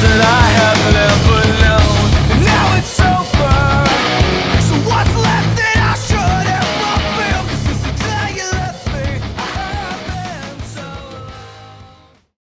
that I have